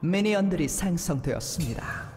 미니언들이 생성되었습니다.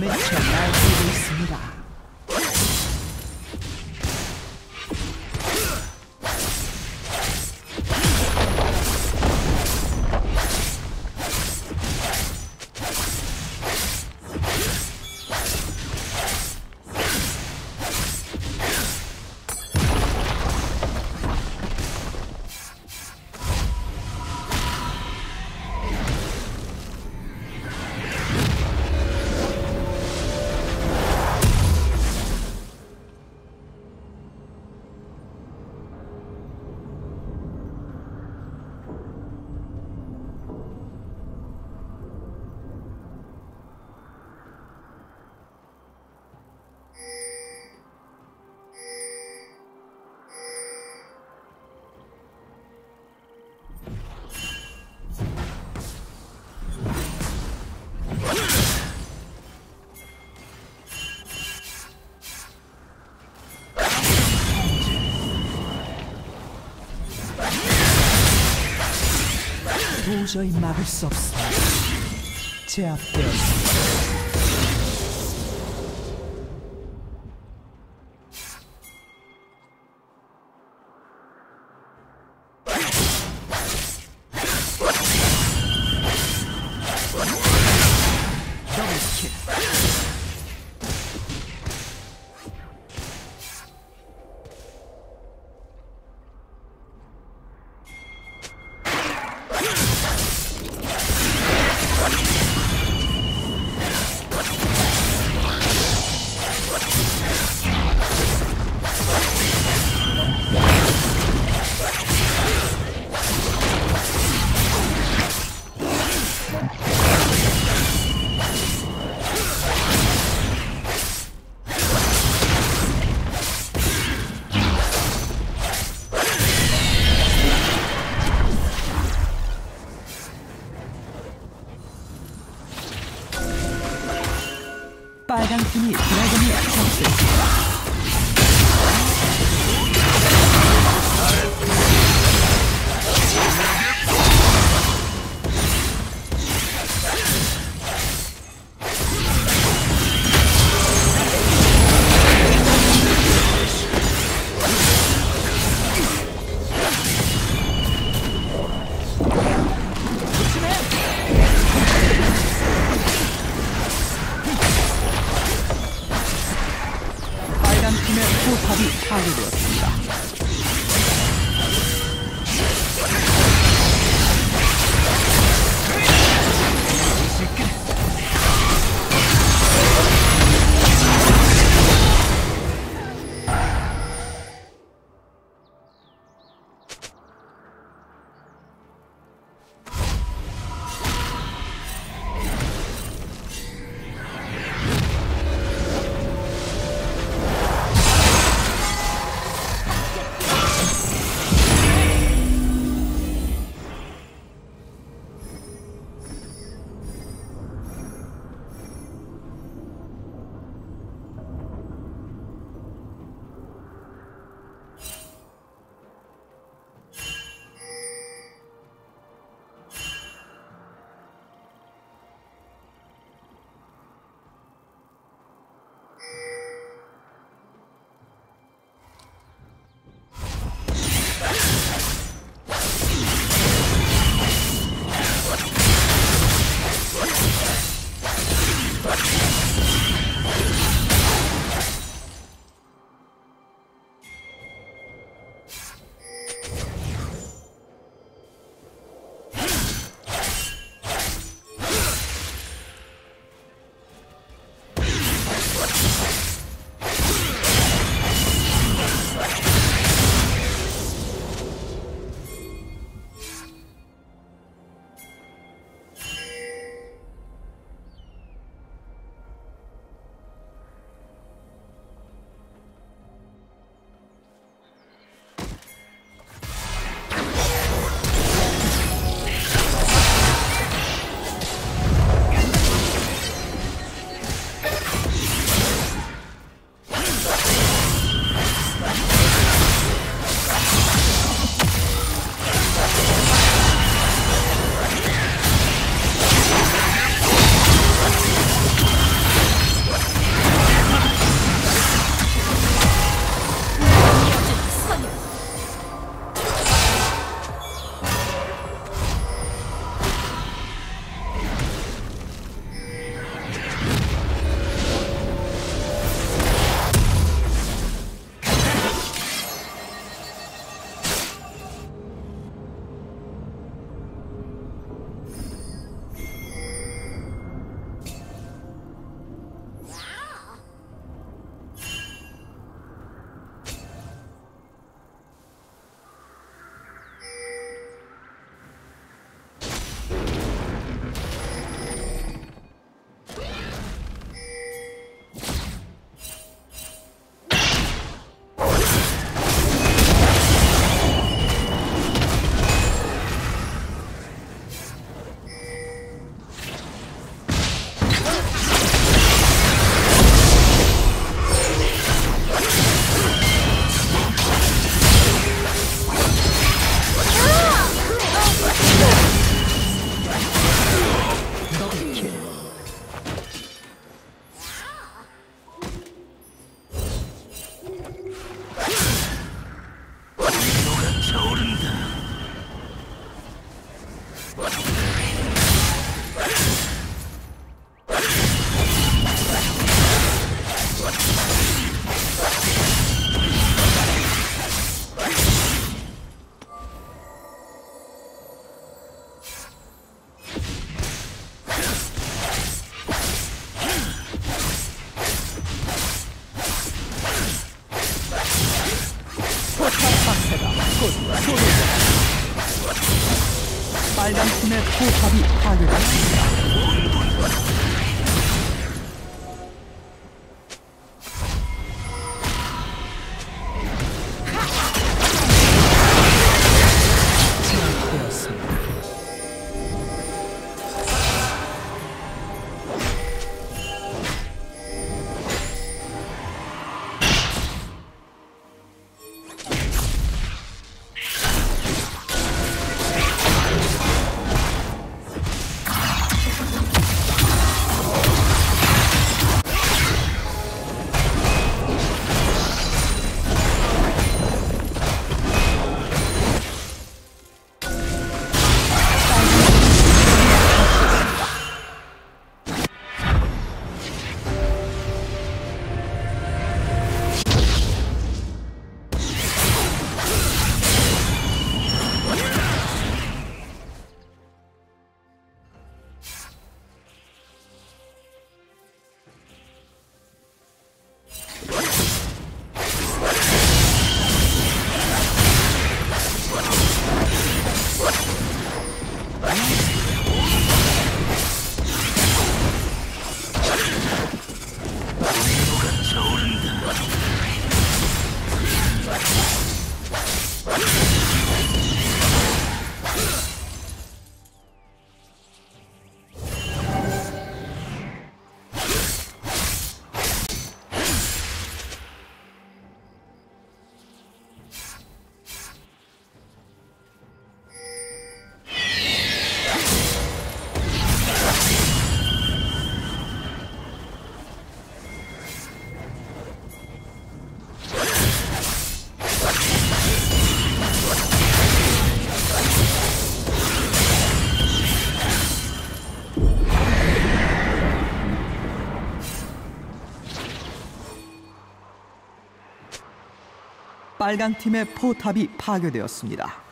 미쳐 날뛰고 있습니다. 도저히 막을 수 없습니다. 제압되었습니다. 不怕地，怕热个皮。 빨강 팀의 포탑이 파괴되었습니다.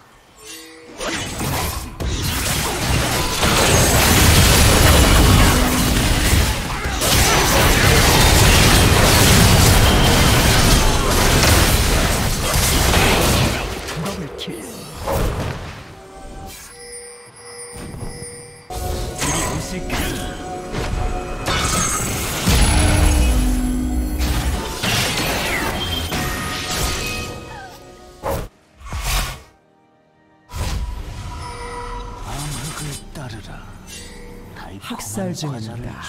학살 중입니다.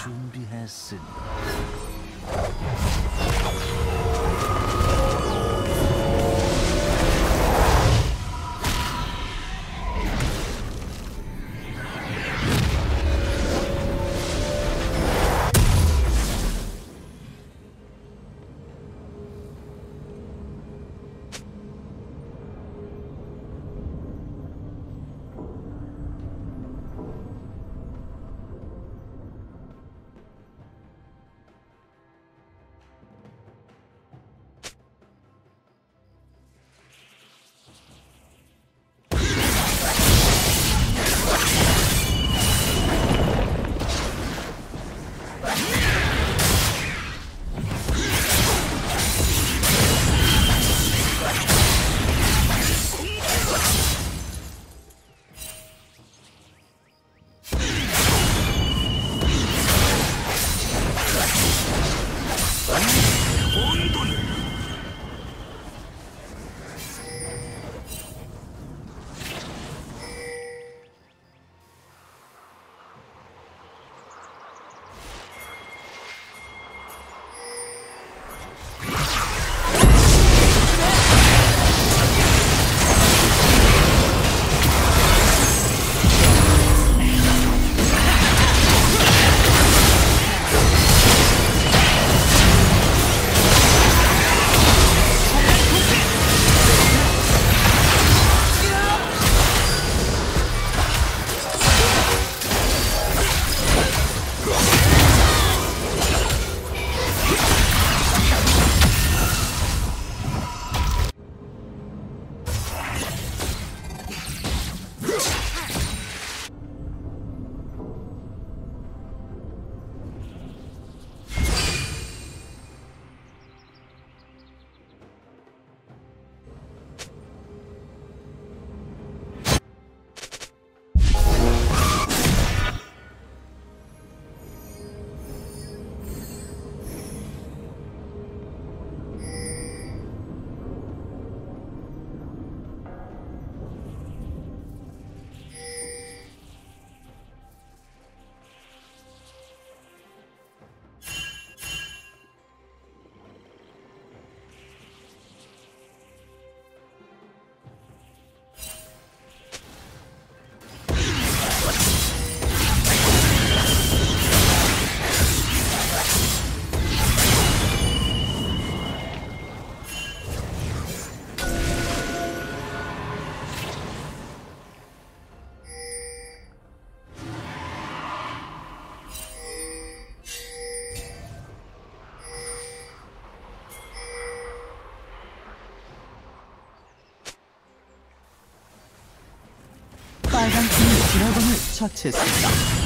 처치했습니다.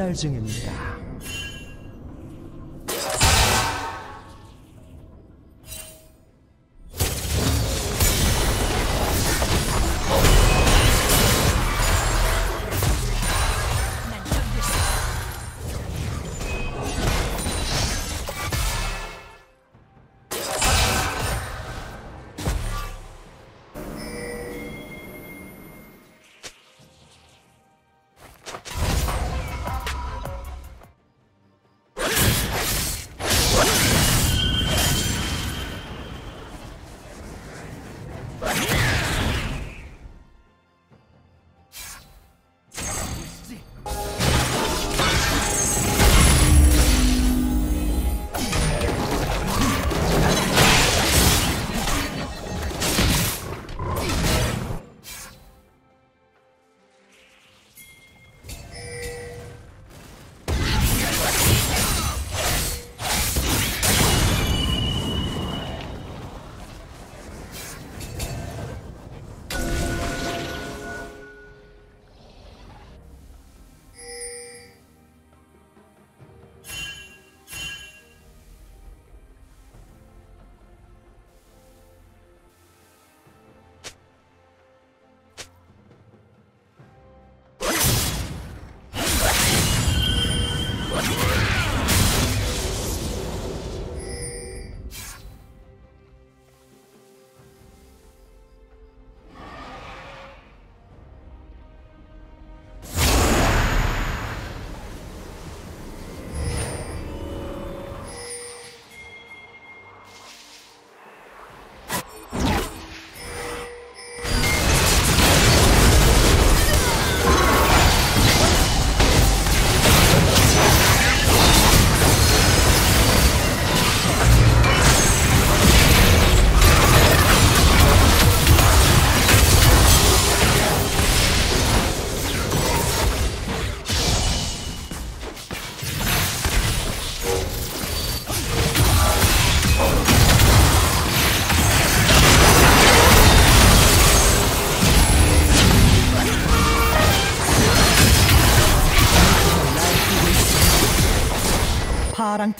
학살 중입니다.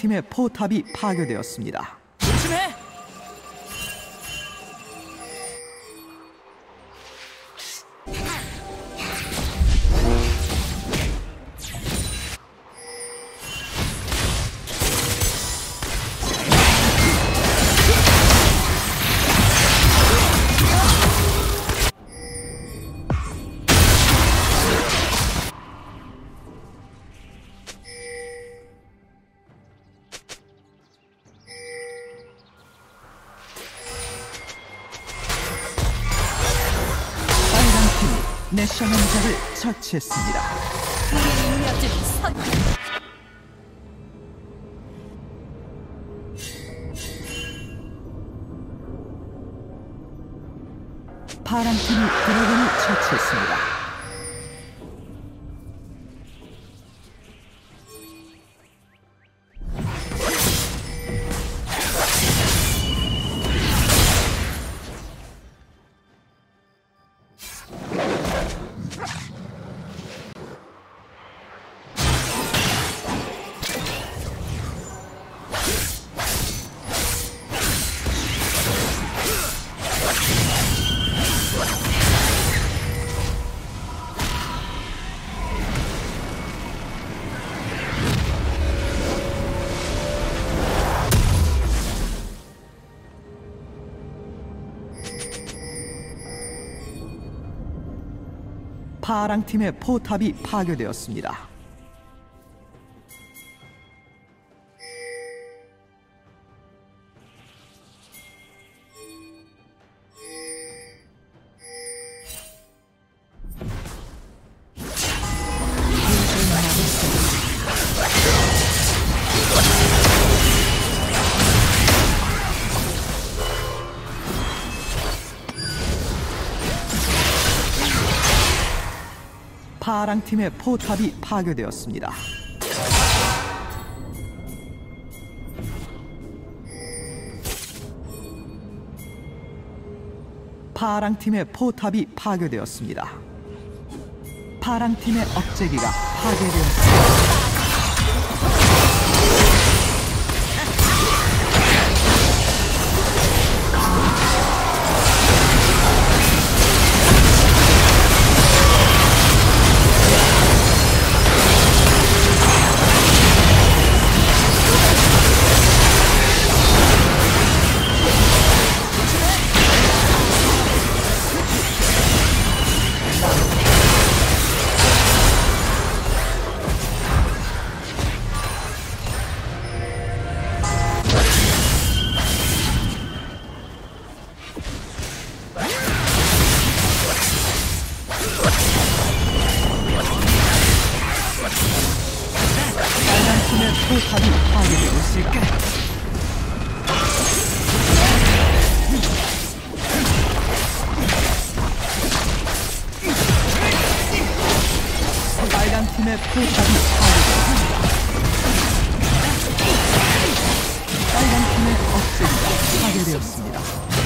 팀의 포탑이 파괴되었습니다. 미션행자를 처치했습니다. 여전히 선 파랑팀이 드래곤을 처치했습니다. 파랑팀의 포탑이 파괴되었습니다. 파랑팀의 포탑이 파괴되었습니다. 파랑팀의 포탑이 파괴되었습니다. 파랑팀의 억제기가 파괴되었습니다. 파괴되었습니다.